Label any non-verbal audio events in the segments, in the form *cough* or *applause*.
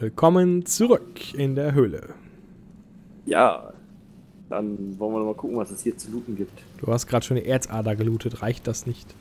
Willkommen zurück in der Höhle. Ja, dann wollen wir mal gucken, was es hier zu looten gibt. Du hast gerade schon eine Erzader gelootet, reicht das nicht?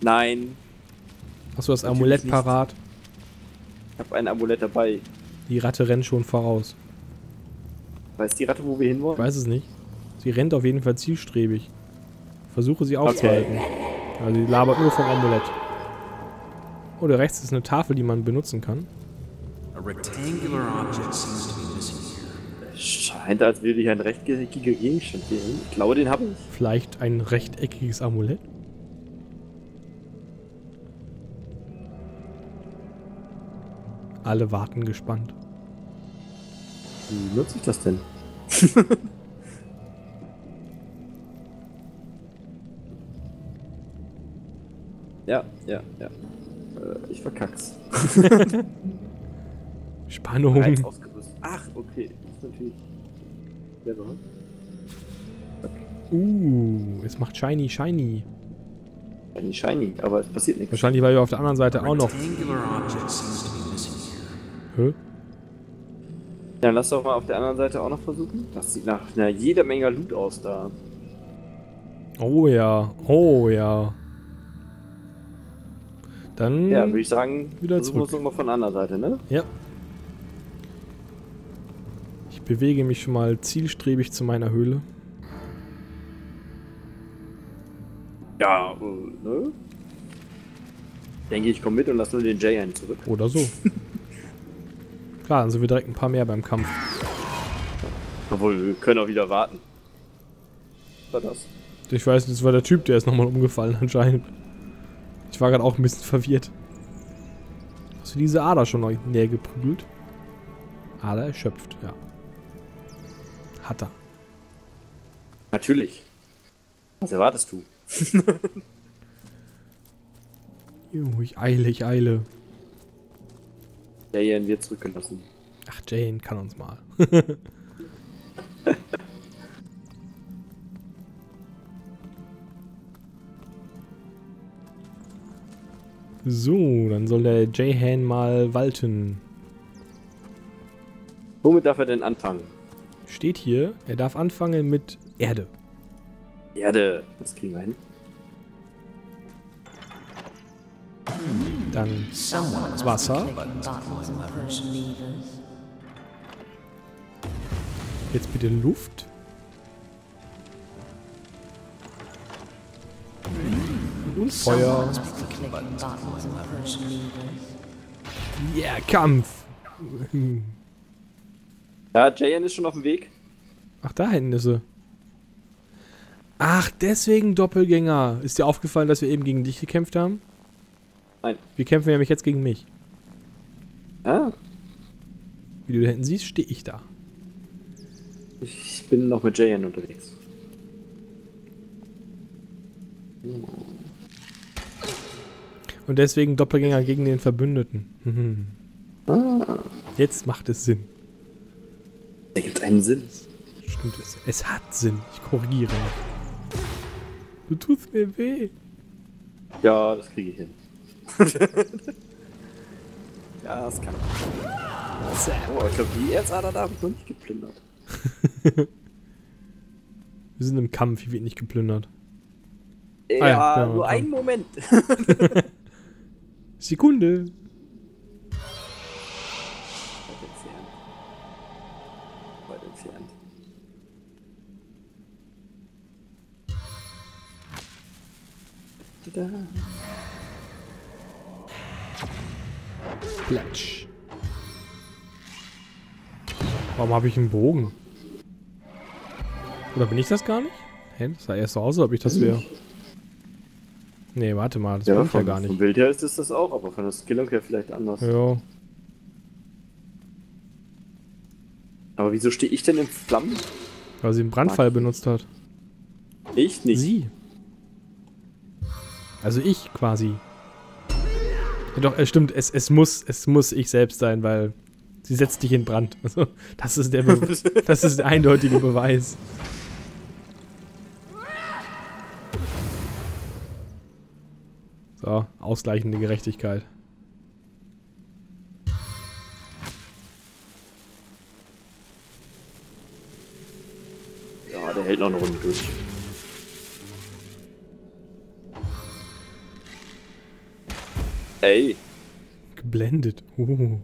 Nein, Hast du das Natürlich Amulett nicht. parat? ich habe ein Amulett dabei. Die Ratte rennt schon voraus. Weiß die Ratte, wo wir Ich hinwollen? weiß es nicht. Sie rennt auf jeden Fall zielstrebig. Versuche sie aufzuhalten. Also sie labert nur vom Amulett. Oh, da rechts ist eine Tafel, die man benutzen kann. Scheint, als würde ich ein rechteckiger Gegenstand hier hin. Ich glaube, den habe ich. Vielleicht ein rechteckiges Amulett? Alle warten gespannt. Wie nutze ich das denn? *laughs* ja, ja, ja. Äh, ich verkack's. *laughs* Spannung. Ach, okay. Das ist natürlich. clever. Uh, es macht shiny, shiny. Shiny, shiny, aber es passiert nichts. Wahrscheinlich, weil wir auf der anderen Seite auch noch. Hä? Dann lass doch mal auf der anderen Seite auch noch versuchen. Das sieht nach einer jeder Menge Loot aus da. Oh ja, oh ja. Dann. Ja, würde ich sagen, Wieder versuchen wir es zurück. nochmal von der anderen Seite, ne? Ja. Ich bewege mich schon mal zielstrebig zu meiner Höhle. Ja, äh, ne? Denke ich, komm mit und lass nur den Jay einen zurück. Oder so. *laughs* Klar, dann sind wir direkt ein paar mehr beim Kampf. Obwohl, wir können auch wieder warten. Was war das? Ich weiß, das war der Typ, der ist nochmal umgefallen *laughs* anscheinend. Ich war gerade auch ein bisschen verwirrt. Hast du diese Ader schon näher geprügelt? Ader erschöpft, ja. Hat er. Natürlich. Was erwartest du? *laughs* Juhu, ich eile, ich eile. Jay wird zurückgelassen. Ach, Jane kann uns mal. *laughs* so, dann soll der J-Han mal walten. Womit darf er denn anfangen? Steht hier, er darf anfangen mit Erde. Erde. Das kriegen wir hin. Dann must Wasser. jetzt bitte Luft. Und Feuer. Levers. Yeah, Kampf. Ja, Jayan ist schon auf dem Weg. Ach, da hinten ist sie. Ach, deswegen Doppelgänger. Ist dir aufgefallen, dass wir eben gegen dich gekämpft haben? Nein. Wir kämpfen nämlich jetzt gegen mich. Ah, Wie du da hinten siehst, stehe ich da. ich bin noch mit Jayan unterwegs. Und deswegen Doppelgänger gegen den Verbündeten. *laughs* Ah, Jetzt macht es Sinn. Der gibt einen Sinn. Stimmt es. Es hat Sinn. Ich korrigiere. Du tust mir weh. Ja, das kriege ich hin. *laughs* ja, das kann ich. Oh, ich glaube, die Erzader da habe ich noch nicht geplündert. *laughs* Wir sind im Kampf, hier wird nicht geplündert. Ja, Ah ja, nur einen Moment. *laughs* Sekunde. Tada. Platsch. Warum habe ich einen Bogen? Oder bin ich das gar nicht? Hä? Das sah erst so aus, als ob ich das wäre. Nee, warte mal, das bin ich ja gar Vom nicht. Bild her ist es das auch, aber von der Skillung her vielleicht anders. Ja. Aber wieso stehe ich denn in Flammen? Weil sie einen Brandpfeil benutzt hat. Ich nicht. Sie. Also ich quasi. Ja, doch, es stimmt, es, es, muss, es muss ich selbst sein, weil sie setzt dich in Brand. *laughs* Also, das ist der, Be *laughs* das ist der eindeutige Beweis. So, ausgleichende Gerechtigkeit. Ja, der hält noch eine Runde durch. Ey, Geblendet. Uh.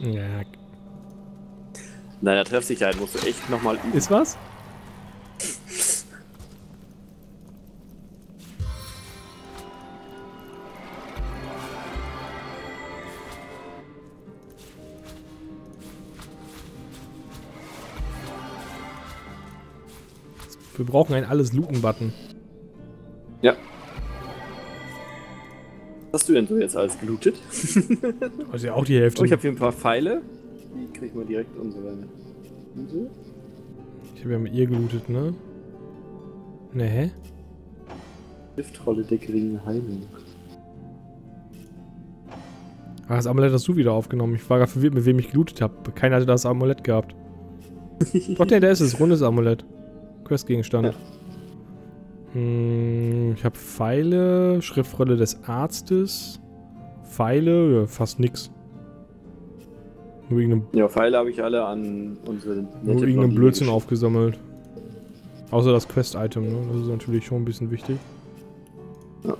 Ja, in deiner Treffsicherheit musst du echt nochmal üben. ist was? Wir brauchen einen alles-Looten-Button. Ja. Hast du denn so jetzt alles gelootet? *laughs* Also ja auch die Hälfte. Oh, ich habe hier ein paar Pfeile. Die kriegen wir direkt unsere. Hose. Ich habe ja mit ihr gelootet, ne? Ne, hä? Stiftrolle der geringen Heilung. Ah, das Amulett hast du wieder aufgenommen. Ich war gerade verwirrt, mit wem ich gelootet habe. Keiner hatte das Amulett gehabt. *laughs* Doch, ne, der ist es. Rundes Amulett. Questgegenstand. Ja. Hm, ich habe Pfeile, Schriftrolle des Arztes. Pfeile, ja, fast nix. Nur irgendeinem, Ja, Pfeile habe ich alle an unsere nur nette irgendeinem Blondine Blödsinn aufgesammelt. Außer das Quest-Item, ne? Das ist natürlich schon ein bisschen wichtig. Ja.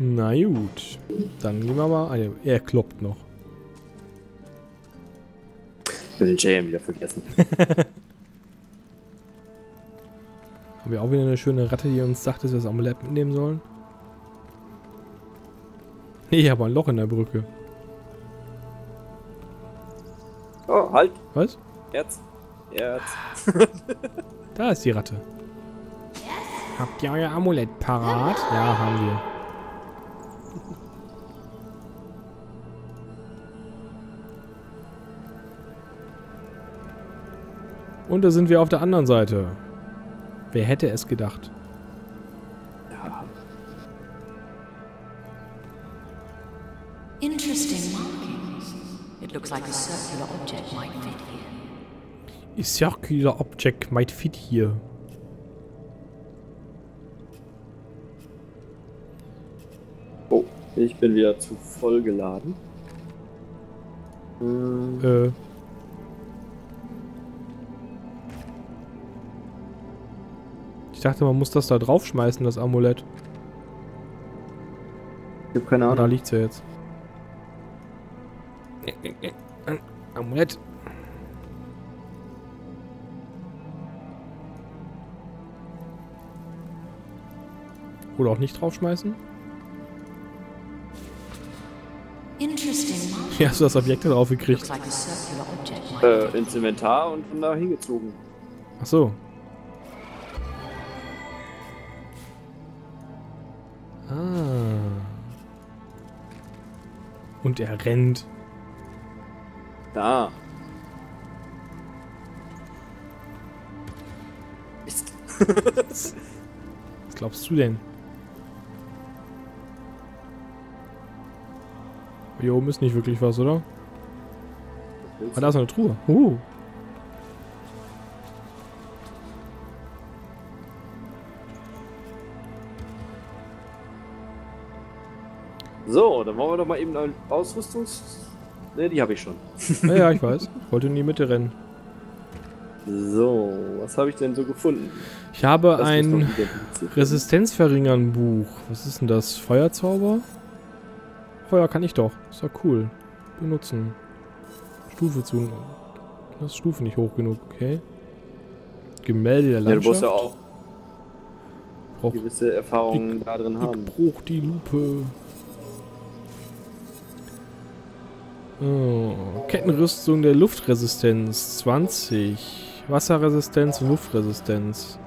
Na gut. Dann gehen wir mal. Ah, er kloppt noch. Ich will den JM wieder vergessen. *laughs* Haben wir auch wieder eine schöne Ratte, die uns sagt, dass wir das Amulett mitnehmen sollen? Nee, aber ein Loch in der Brücke. Oh, halt! Was? Erz! Erz! *laughs* Da ist die Ratte. Habt ihr euer Amulett parat? Ja, haben wir. Und da sind wir auf der anderen Seite. Wer hätte es gedacht? Ja, Interesting markings. It looks like a circular object might fit here. A circular object might fit here. Oh, ich bin wieder zu voll geladen. Hm, Äh. Ich dachte, man muss das da draufschmeißen, das Amulett. ich habe keine Ah, da Ahnung. liegt's ja jetzt. Amulett. Oder auch nicht draufschmeißen? Wie hast du das Objekt da drauf Looks gekriegt? like a circular object might Äh, ins Inventar und von da hingezogen. Ach so. Und er rennt. Da. Mist. Was glaubst du denn? Hier oben ist nicht wirklich was, oder? Ah, da ist eine Truhe. Uh. So, dann wollen wir doch mal eben eine Ausrüstungs... Ne, die habe ich schon. *laughs* Ja, ja, ich weiß. Ich wollte in die Mitte rennen. So, was habe ich denn so gefunden? Ich habe Das ein. Resistenzverringern Buch. Was ist denn das? Feuerzauber? Feuer kann ich doch. Ist doch cool. Benutzen. Stufe zu. Das ist Stufe nicht hoch genug, okay. Gemälde der Ja, du musst Landschaft. ja auch Brauch, gewisse Erfahrungen da drin haben. ich brauch die Lupe. Oh, Kettenrüstung der Luftresistenz 20. Wasserresistenz, Luftresistenz.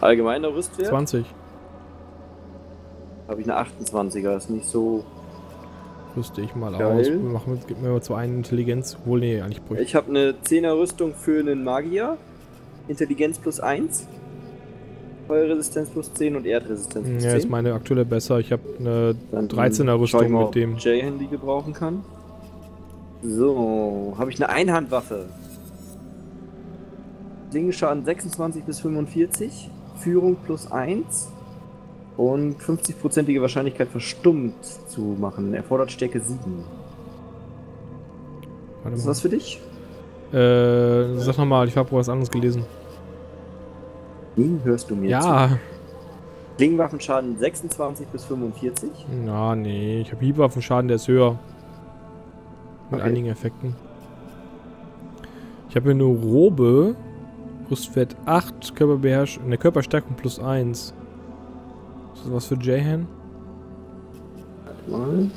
Allgemeiner Rüstwert 20. habe ich eine 28er, ist nicht so. Rüste ich mal Geil. aus. Wir machen, gib mir mal zu einen Intelligenz. Wohl, nee, eigentlich bräuchte ich. Ich habe eine 10er Rüstung für einen Magier. Intelligenz plus 1. Feuerresistenz plus 10 und Erdresistenz plus Ja, 10. ist meine aktuelle besser. Ich habe eine Dann 13er schau ich Rüstung mal, mit dem. J-Handy gebrauchen kann. So, habe ich eine Einhandwaffe. Klingenschaden 26 bis 45. Führung plus 1. Und 50%ige Wahrscheinlichkeit verstummt zu machen. Erfordert Stärke 7. Warte Ist mal. das für dich? Äh, sag nochmal, ich habe was anderes gelesen. Wen hörst du mir zu? Ja. Klingenwaffenschaden 26 bis 45. Na, nee. Ich habe Hiebwaffenschaden, der ist höher. Mit Okay. einigen Effekten. Ich habe hier eine Robe. Rüstwert 8, Körperbeherrschung, eine Körperstärkung plus 1. Ist das was für Jahan? Mal.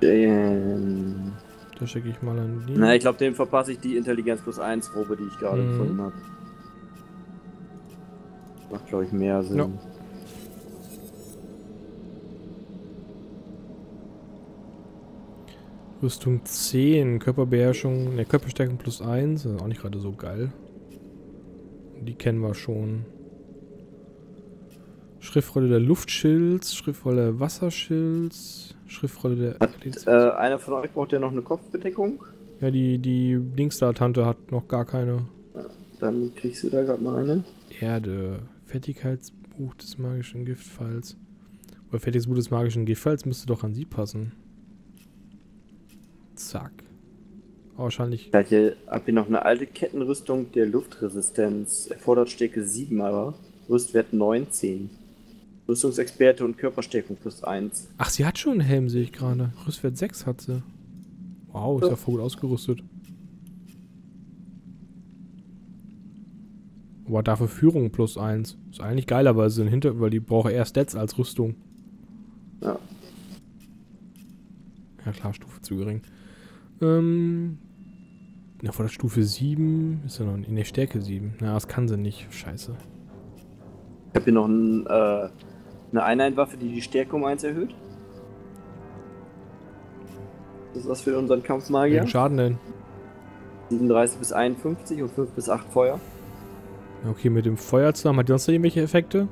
Den. Da schicke ich mal an die. Na, ich glaube, dem verpasse ich die Intelligenz plus 1 Robe, die ich gerade Mhm. gefunden habe. Macht, glaube ich, mehr Sinn. Ja. Rüstung 10, Körperbeherrschung, ne, Körperstärkung plus 1. Das ist auch nicht gerade so geil. Die kennen wir schon. Schriftrolle der Luftschilds, Schriftrolle der Wasserschilds, Schriftrolle der... Hat äh, einer von euch braucht ja noch eine Kopfbedeckung? ja, die, die Dings da Tante hat noch gar keine Dann kriegst du da gerade mal eine. Erde. Fertigkeitsbuch des magischen Giftfalls. Oder Fertigkeitsbuch des magischen Giftfalls müsste doch an sie passen. Zack. Aber wahrscheinlich. Gleich habt ihr noch eine alte Kettenrüstung der Luftresistenz. Erfordert Stärke 7, aber Rüstwert 19. Rüstungsexperte und Körperstärkung plus 1. Ach, sie hat schon einen Helm, sehe ich gerade. Rüstwert 6 hat sie. Wow, ist ja Ja. voll gut ausgerüstet. Aber dafür Führung plus 1. Ist eigentlich geiler, weil sie hinter, weil die braucht eher Stats als Rüstung. Ja. Ja klar, Stufe zu gering. Ähm. Ja, vor der Stufe 7 ist ja noch in der Stärke 7. Na, das kann sie nicht. Scheiße. Ich habe hier noch ein, äh, eine Einheitwaffe, die die Stärke um 1 erhöht. Das ist was für unseren Kampfmagier. Welchen Schaden denn? 37 bis 51 und 5 bis 8 Feuer. Ja, Okay, mit dem Feuer zusammen. Hat die sonst noch irgendwelche Effekte?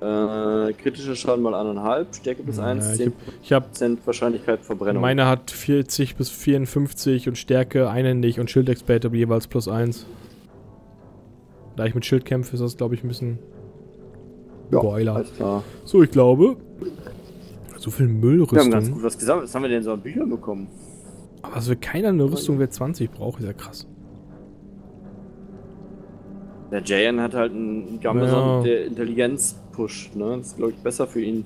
Äh, kritischer Schaden mal 1,5, Stärke plus Ja, 1, ich 10% Ich habe Wahrscheinlichkeit Verbrennung. Meine hat 40 bis 54 und Stärke einhändig und Schildexperte jeweils plus 1. Da ich mit Schild kämpfe, ist das, glaube ich, ein bisschen ja, Boiler. Alles klar. So, ich glaube. So viel Wir haben ganz Müllrüstung. gut was gesammelt. Was haben wir denn so an Büchern bekommen? Aber dass wir keiner eine Rüstung Wert 20 braucht, ist ja krass. Der Jayan hat halt einen Gambeson, der Intelligenz pusht, ne? Das ist, glaube ich, besser für ihn.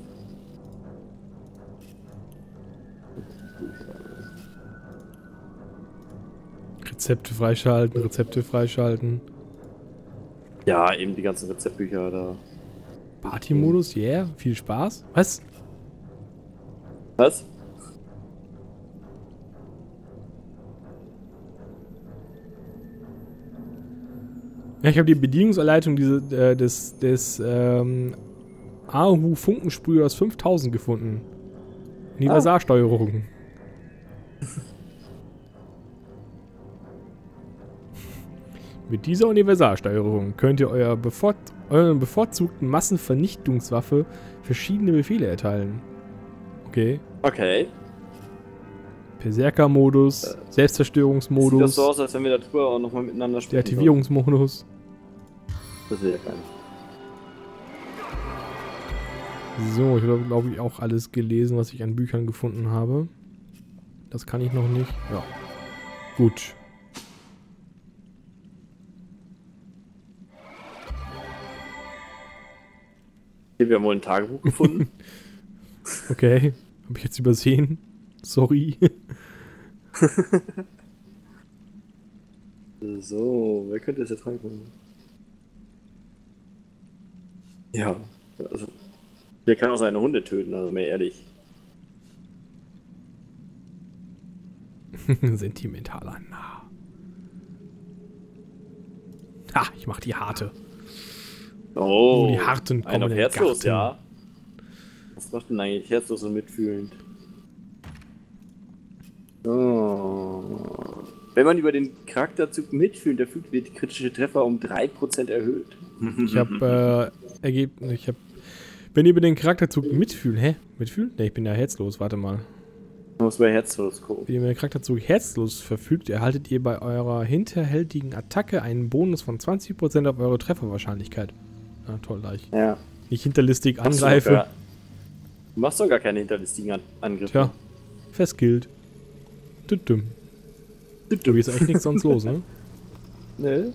Rezepte freischalten, Rezepte freischalten. Ja, eben die ganzen Rezeptbücher da. Party-Modus, yeah, viel Spaß. Was? Was? Ja, ich habe die Bedienungsanleitung diese, äh, des, des ähm, Ahu Funkensprühers 5000 gefunden. Universalsteuerung. *laughs* Mit dieser Universalsteuerung könnt ihr euer bevor euren bevorzugten Massenvernichtungswaffe verschiedene Befehle erteilen. Okay. Okay. Berserker-Modus, Sieht das Selbstzerstörungsmodus, so aus, als wenn wir darüber auch nochmal miteinander sprechen. Deaktivierungsmodus. Das will ja keiner. So, ich habe, glaube ich, auch alles gelesen, was ich an Büchern gefunden habe. Das kann ich noch nicht. Ja. Gut. Wir haben wohl ein Tagebuch gefunden. *laughs* Okay. Habe ich jetzt übersehen. Sorry. *laughs* so, wer könnte das jetzt reinkommen? Ja, also. Der kann auch seine Hunde töten, also mehr ehrlich. *laughs* Sentimentaler Nah. Ha, ich mach die harte. Oh, die Harten kommen Einer herzlos, Garten. ja. Was macht denn eigentlich herzlos und mitfühlend? Oh. Wenn man über den Charakterzug mitfühlt, der fühlt, wird die kritische Treffer um 3% erhöht. Ich habe ergeben, ich habe wenn ihr über den Charakterzug mitfühlt, hä? Mitfühlt? Ne, ich bin ja herzlos, warte mal. Muss bei herzlos gucken. Wenn ihr über den Charakterzug herzlos verfügt, erhaltet ihr bei eurer hinterhältigen Attacke einen Bonus von 20% auf eure Trefferwahrscheinlichkeit. Ja, toll, da ich Ja. nicht hinterlistig du angreife. gar- Du machst doch gar keine hinterlistigen An Angriffe. Tja, verskillt. Düdüm. Du ist echt nichts sonst los, ne? *laughs* Ne? Weil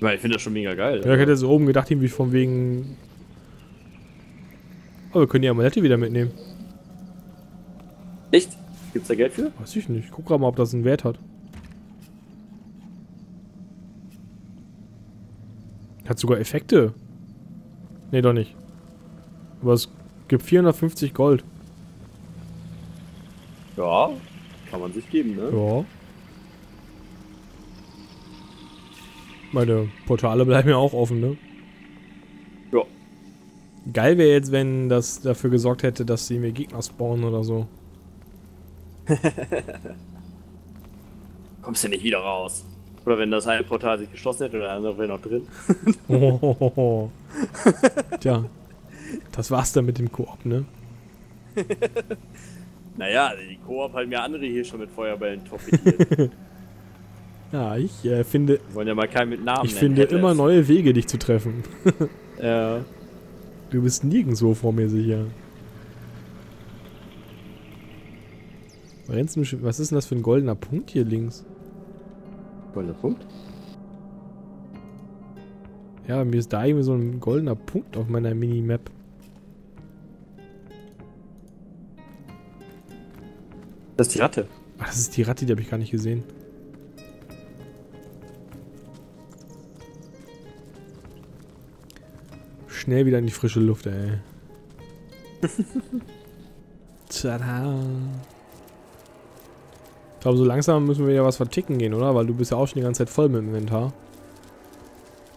ich finde das schon mega geil. Ja, ich hätte so oben gedacht, irgendwie von wegen. Aber wir können die Amulette wieder mitnehmen. Echt? Gibt's da Geld für? Weiß ich nicht. Guck gerade mal, ob das einen Wert hat. Hat sogar Effekte. Nee, doch nicht. Aber es gibt 450 Gold. Ja. Kann man sich geben, ne? Ja. Meine Portale bleiben ja auch offen, ne? Ja. Geil wäre jetzt, wenn das dafür gesorgt hätte, dass sie mir Gegner spawnen oder so. *laughs* Kommst du nicht wieder raus. Oder wenn das eine Portal sich geschlossen hätte und der andere wäre noch drin. Ohohoho. Tja. Das war's dann mit dem Koop, ne? *laughs* Naja, die Koop haben ja andere hier schon mit Feuerbällen torpediert. *laughs* Ja, ich äh, finde, Wir wollen ja mal keinen mit Namen ich nennen. finde immer es. neue Wege, dich zu treffen. *laughs* Ja. Du bist nirgendwo vor mir sicher. Was ist denn das für ein goldener Punkt hier links? Goldener Punkt. Ja, mir ist da irgendwie so ein goldener Punkt auf meiner Minimap. Das ist die Ratte. Ach, das ist die Ratte, die habe ich gar nicht gesehen. Schnell wieder in die frische Luft, ey. *laughs* Tada. Ich glaube, so langsam müssen wir ja was verticken gehen, oder? Weil du bist ja auch schon die ganze Zeit voll mit dem Inventar.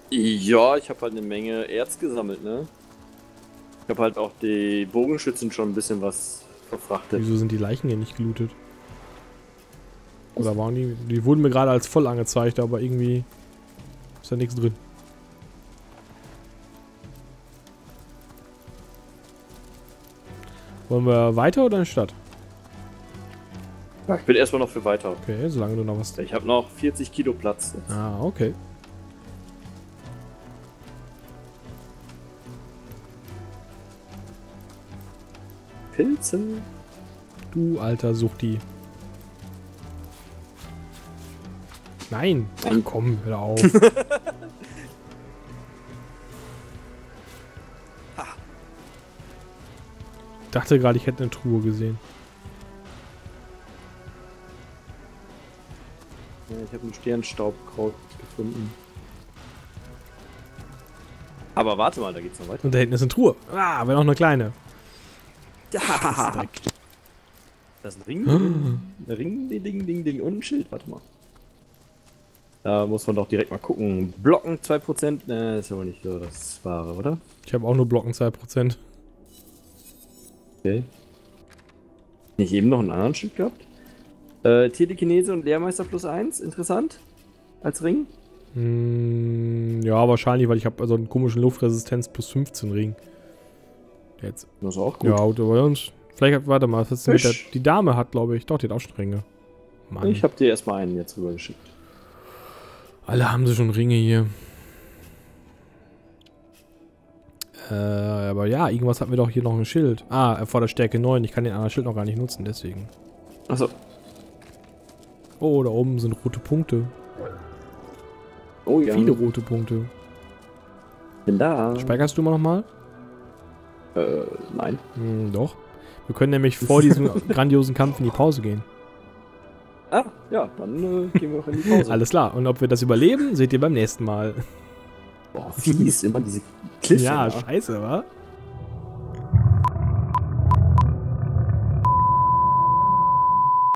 Ja, ich habe halt eine Menge Erz gesammelt, ne? Ich habe halt auch die Bogenschützen schon ein bisschen was verfrachtet. Wieso sind die Leichen hier nicht gelootet? Oder waren die... Die wurden mir gerade als voll angezeigt, aber irgendwie ist da nichts drin. Wollen wir weiter oder in die Stadt? Ich bin erstmal noch für weiter. Okay, solange du noch was... Ich habe noch 40 Kilo Platz. Jetzt. Ah, okay. Pilze. Du alter Suchti. Nein! Ach komm, hör auf. *laughs* Dachte gerade, ich hätte eine Truhe gesehen. Ja, ich habe ein Sternstaubkraut gefunden. Aber warte mal, da geht's noch weiter. Und da hinten ist eine Truhe. Ah, aber noch eine kleine. Ja. *laughs* Das ist ein Ring. Ein Ring, *gasps* ding, ding, ding, ding und ein Schild. Warte mal. Da muss man doch direkt mal gucken. Blocken 2%. Ne, ist ja wohl nicht so das Wahre, oder? Ich habe auch nur Blocken 2%. Okay. Nicht eben noch einen anderen Schild gehabt? Äh, Telekinese und Lehrmeister plus 1. Interessant. Als Ring. Hm, ja, wahrscheinlich, weil ich habe also einen komischen Luftresistenz plus 15 Ring. Jetzt. Das ist auch gut. Ja, aber sonst. Vielleicht, warte mal, was mit der, die Dame hat, glaube ich, doch, die hat auch schon Ringe. Mann, Ich habe dir erstmal einen jetzt rübergeschickt. alle haben sie schon Ringe hier. Äh, aber ja, irgendwas hatten wir doch hier noch ein Schild. Ah, erfordert Stärke 9. Ich kann den anderen Schild noch gar nicht nutzen, deswegen. Achso. Oh, da oben sind rote Punkte. Oh ja. Viele rote Punkte. Bin da. Speicherst du mal nochmal? Äh, nein. Hm, doch. Wir können nämlich *laughs* vor diesem grandiosen Kampf in die Pause gehen. Ah, ja, dann äh, gehen wir auch in die Pause. *laughs* Alles klar. Und ob wir das überleben, seht ihr beim nächsten Mal. Boah, fies, immer diese Ja, Cliffhanger. scheiße, wa?